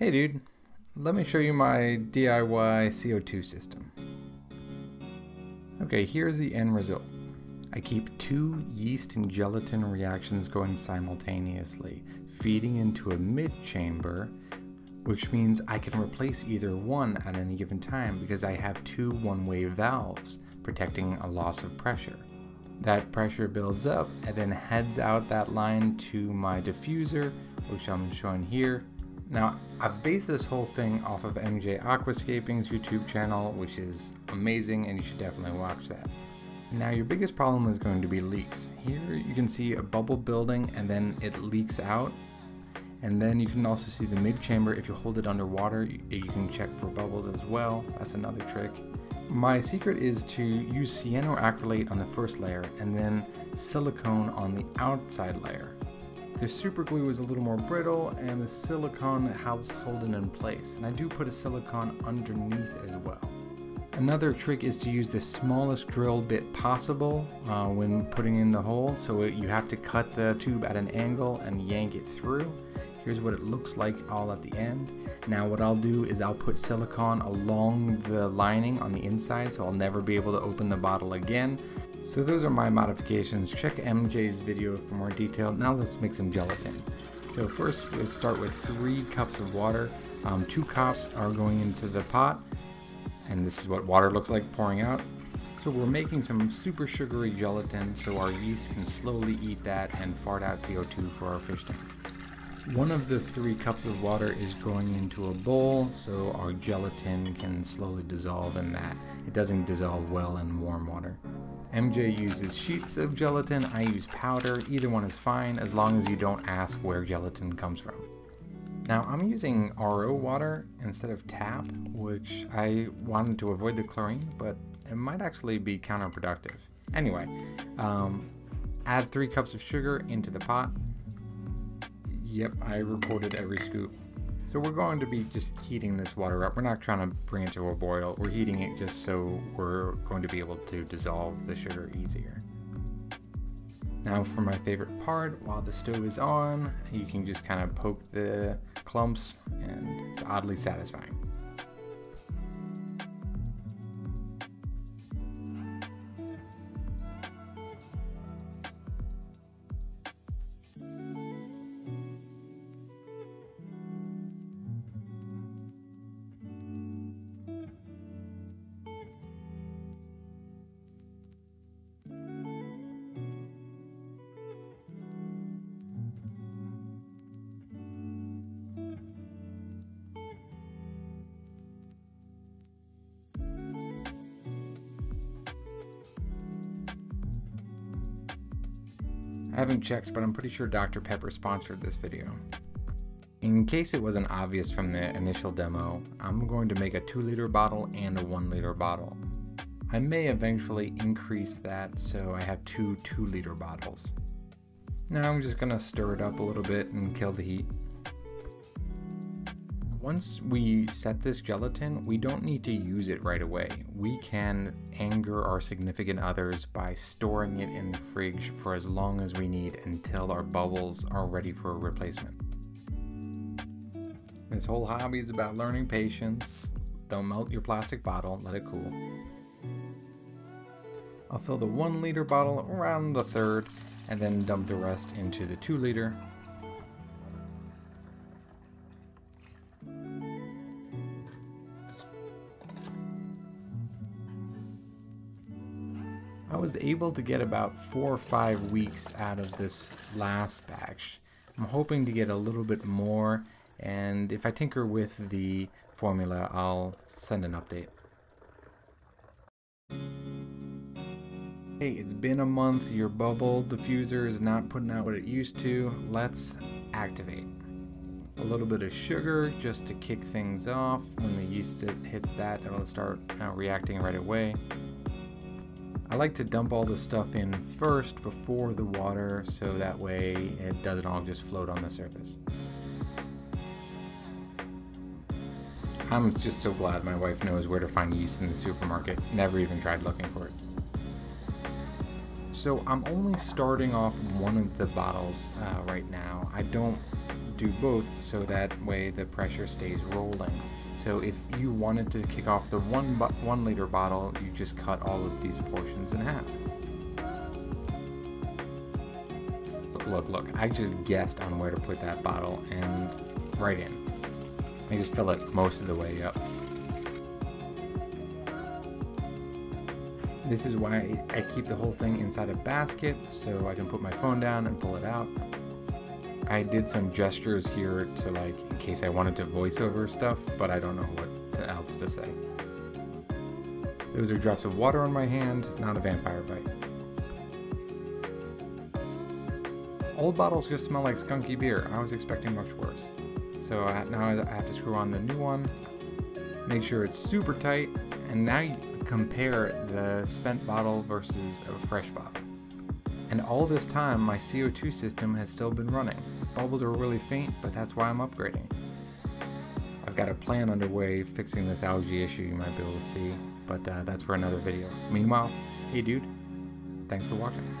Hey dude, let me show you my DIY CO2 system. Okay, here's the end result. I keep two yeast and gelatin reactions going simultaneously, feeding into a mid-chamber, which means I can replace either one at any given time because I have two one-way valves protecting a loss of pressure. That pressure builds up and then heads out that line to my diffuser, which I'm showing here. Now, I've based this whole thing off of MJ Aquascaping's YouTube channel, which is amazing and you should definitely watch that. Now your biggest problem is going to be leaks. Here you can see a bubble building and then it leaks out. And then you can also see the mid chamber. If you hold it underwater, you can check for bubbles as well. That's another trick. My secret is to use cyanoacrylate on the first layer and then silicone on the outside layer. The super glue is a little more brittle and the silicone helps hold it in place. And I do put a silicone underneath as well. Another trick is to use the smallest drill bit possible uh, when putting in the hole. So it, you have to cut the tube at an angle and yank it through. Here's what it looks like all at the end. Now what I'll do is I'll put silicone along the lining on the inside so I'll never be able to open the bottle again. So those are my modifications. Check MJ's video for more detail. Now let's make some gelatin. So first let's start with three cups of water. Um, two cups are going into the pot and this is what water looks like pouring out. So we're making some super sugary gelatin so our yeast can slowly eat that and fart out CO2 for our fish tank. One of the three cups of water is going into a bowl so our gelatin can slowly dissolve in that. It doesn't dissolve well in warm water. MJ uses sheets of gelatin, I use powder, either one is fine as long as you don't ask where gelatin comes from. Now I'm using RO water instead of tap, which I wanted to avoid the chlorine, but it might actually be counterproductive. Anyway, um, add three cups of sugar into the pot, Yep, I recorded every scoop. So we're going to be just heating this water up. We're not trying to bring it to a boil. We're heating it just so we're going to be able to dissolve the sugar easier. Now for my favorite part, while the stove is on, you can just kind of poke the clumps and it's oddly satisfying. I haven't checked, but I'm pretty sure Dr. Pepper sponsored this video. In case it wasn't obvious from the initial demo, I'm going to make a 2 liter bottle and a 1 liter bottle. I may eventually increase that so I have two 2 liter bottles. Now I'm just going to stir it up a little bit and kill the heat. Once we set this gelatin, we don't need to use it right away. We can anger our significant others by storing it in the fridge for as long as we need until our bubbles are ready for a replacement. This whole hobby is about learning patience. Don't melt your plastic bottle, let it cool. I'll fill the one liter bottle around a third and then dump the rest into the two liter I was able to get about four or five weeks out of this last batch. I'm hoping to get a little bit more, and if I tinker with the formula, I'll send an update. Hey, it's been a month, your bubble diffuser is not putting out what it used to. Let's activate. A little bit of sugar just to kick things off. When the yeast hits that, it'll start uh, reacting right away. I like to dump all the stuff in first before the water so that way it doesn't all just float on the surface. I'm just so glad my wife knows where to find yeast in the supermarket. Never even tried looking for it. So I'm only starting off one of the bottles uh, right now. I don't do both so that way the pressure stays rolling. So if you wanted to kick off the one, one liter bottle, you just cut all of these portions in half. Look, look, I just guessed on where to put that bottle and right in. I just fill it most of the way up. This is why I keep the whole thing inside a basket so I can put my phone down and pull it out. I did some gestures here to like, in case I wanted to voice over stuff, but I don't know what else to say. Those are drops of water on my hand, not a vampire bite. Old bottles just smell like skunky beer. I was expecting much worse. So I, now I have to screw on the new one, make sure it's super tight, and now you compare the spent bottle versus a fresh bottle. And all this time, my CO2 system has still been running. Bubbles are really faint, but that's why I'm upgrading. I've got a plan underway fixing this algae issue you might be able to see, but uh, that's for another video. Meanwhile, hey dude, thanks for watching.